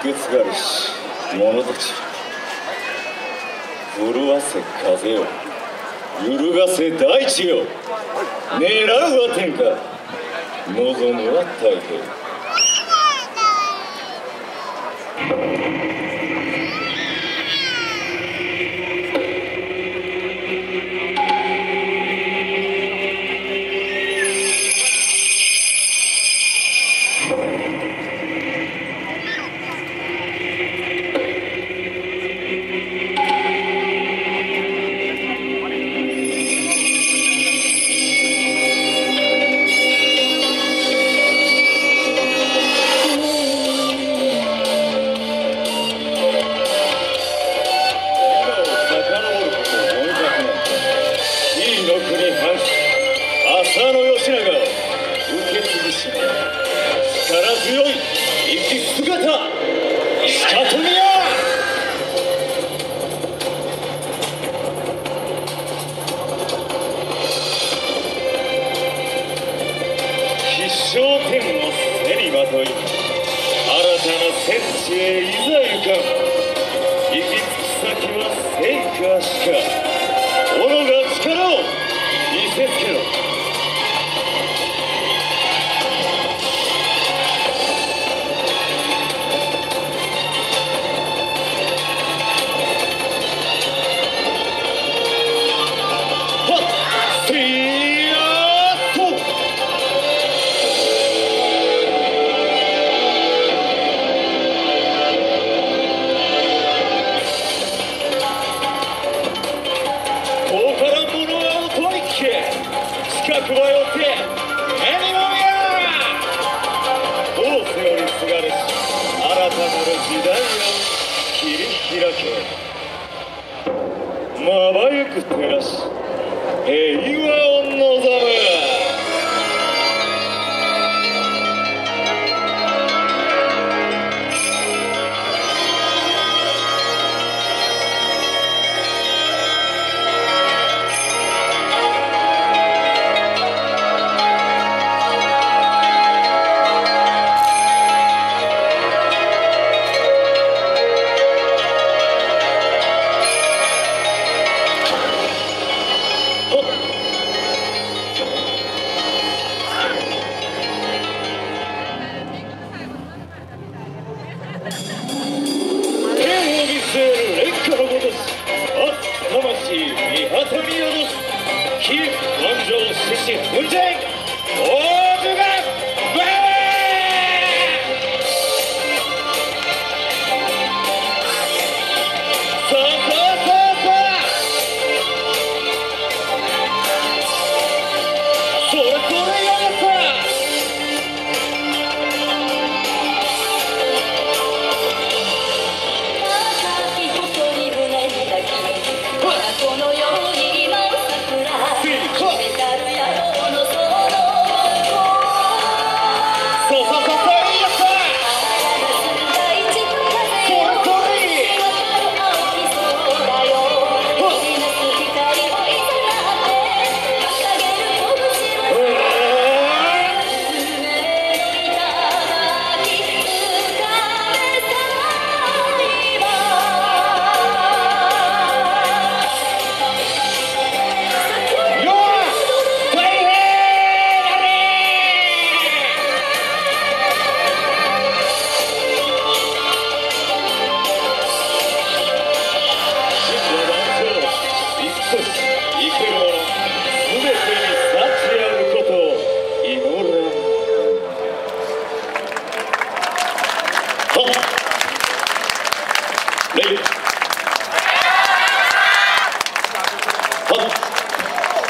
受け継がれし。者たち震わせ風を。揺るがせ大地を。狙うは天下。望むは太平。頂点を背にまとい新たな戦地へいざ行か行き着く先は成果しか。加えって何もやどうせよりすがるし新たなる時代を切り開け。まばゆく照らし平和を 김원조 씨씨 문제 phúc định